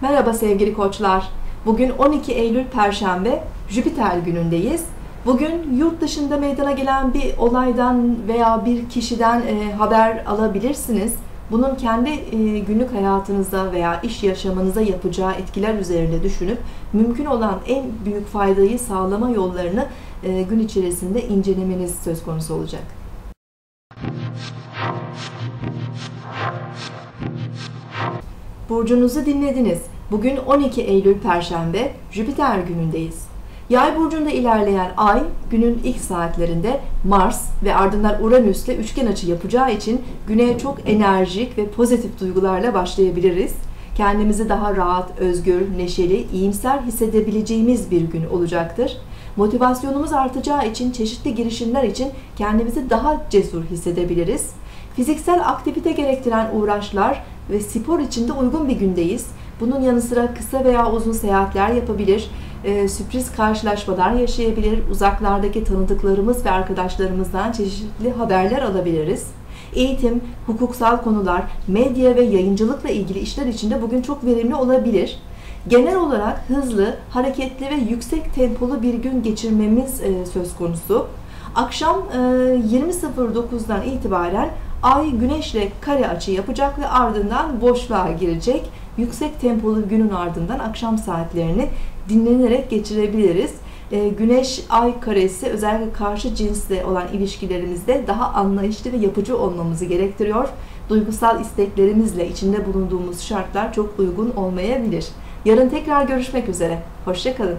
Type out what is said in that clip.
Merhaba sevgili koçlar. Bugün 12 Eylül Perşembe, Jüpiter günündeyiz. Bugün yurt dışında meydana gelen bir olaydan veya bir kişiden e, haber alabilirsiniz. Bunun kendi e, günlük hayatınızda veya iş yaşamınıza yapacağı etkiler üzerinde düşünüp mümkün olan en büyük faydayı sağlama yollarını e, gün içerisinde incelemeniz söz konusu olacak. Burcunuzu dinlediniz. Bugün 12 Eylül Perşembe, Jüpiter günündeyiz. Yay burcunda ilerleyen ay günün ilk saatlerinde Mars ve ardından Uranüs'le üçgen açı yapacağı için güneye çok enerjik ve pozitif duygularla başlayabiliriz. Kendimizi daha rahat, özgür, neşeli, iyimser hissedebileceğimiz bir gün olacaktır. Motivasyonumuz artacağı için çeşitli girişimler için kendimizi daha cesur hissedebiliriz. Fiziksel aktivite gerektiren uğraşlar ve spor için de uygun bir gündeyiz. Bunun yanı sıra kısa veya uzun seyahatler yapabilir, e, sürpriz karşılaşmalar yaşayabilir, uzaklardaki tanıdıklarımız ve arkadaşlarımızdan çeşitli haberler alabiliriz. Eğitim, hukuksal konular, medya ve yayıncılıkla ilgili işler için de bugün çok verimli olabilir. Genel olarak hızlı, hareketli ve yüksek tempolu bir gün geçirmemiz e, söz konusu. Akşam e, 20.09'dan itibaren Ay güneşle kare açı yapacak ve ardından boşluğa girecek. Yüksek tempolu günün ardından akşam saatlerini dinlenerek geçirebiliriz. Ee, güneş ay karesi özellikle karşı cinsle olan ilişkilerimizde daha anlayışlı ve yapıcı olmamızı gerektiriyor. Duygusal isteklerimizle içinde bulunduğumuz şartlar çok uygun olmayabilir. Yarın tekrar görüşmek üzere. Hoşçakalın.